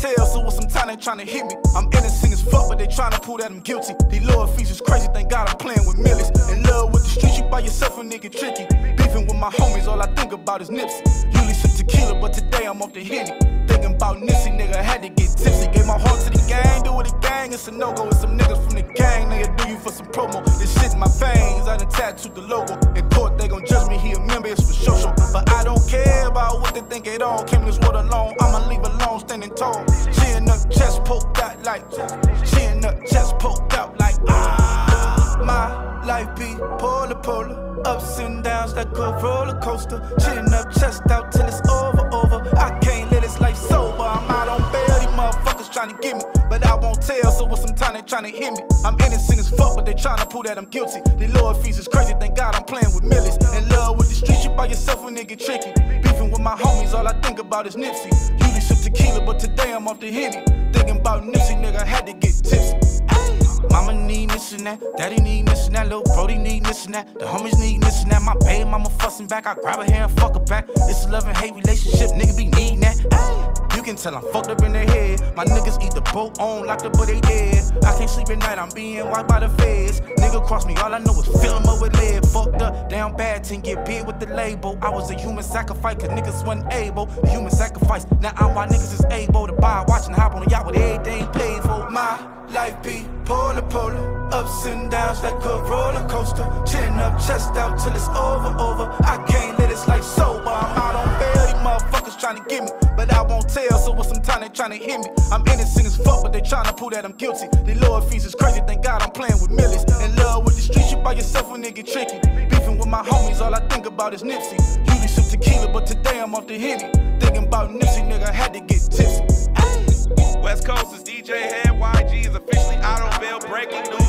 tell, so with some time they tryna hit me. I'm innocent as fuck, but they tryna prove that I'm guilty. These lower fees is crazy, thank God I'm playing with millions. In love with the streets, you by yourself a nigga tricky. Beefing with my homies, all I think about is nips. Usually some tequila, but today I'm off the henny. Thinking about Nipsey, nigga, had to get tipsy. Gave my heart to the gang, do it gang, it's a no-go. with some niggas from the gang, nigga, do you for some promo. This shit in my veins, I done tattooed the logo. Think at all. Came this world alone, I'ma leave alone, standing tall. Chin up, chest poked out like, chin up, chest poked out like, ah. My life be polar polar, ups and downs like a roller coaster. Chin up, chest out till it's over, over. I can't let this life sober. I'm out on bail, these motherfuckers trying to get me, but I won't tell. So with some time they trying to hit me. I'm innocent as fuck, but they trying to prove that I'm guilty. The lower fees is crazy, thank God I'm playing with millions. In love with the streets, you by yourself a nigga tricky. Beefing with my homies, all I think about is Nipsey. Usually some tequila, but today I'm off the henny. Thinking about Nipsey, nigga, had to get tipsy. Mama need and that, daddy need and that, little Brody need and that, the homies need and that. My baby mama fussing back, I grab her hair and fuck her back. It's a love and hate relationship, nigga be needing that. Ay, you can tell I'm fucked up in the head. My niggas eat the boat on like the but they dead. I can't sleep at night, I'm being wiped by the feds. Nigga cross me, all I know is fill 'em up with lead. Fucked up, down bad, ten get big with the label. I was a human sacrifice, cause niggas wasn't able. A human sacrifice, now I'm why niggas is able to buy, watch and hop on a yacht with everything paid for. My life be polar polar, ups and downs like a roller coaster. Chin up, chest out till it's over, over. I can't let this life sober. I'm out on bail, these motherfuckers trying to get me, but I won't tell. So with some time they trying to hit me. I'm innocent as fuck, but they trying to prove that I'm guilty. The lower fees is crazy, thank God I'm playing with millions. Yourself a nigga tricky. Beefing with my homies, all I think about is Nipsey. Usually some tequila, but today I'm off the. Thinking about Nipsey, nigga, had to get tipsy. West Coast is DJ Head. YG is officially out on bail. Breaking news,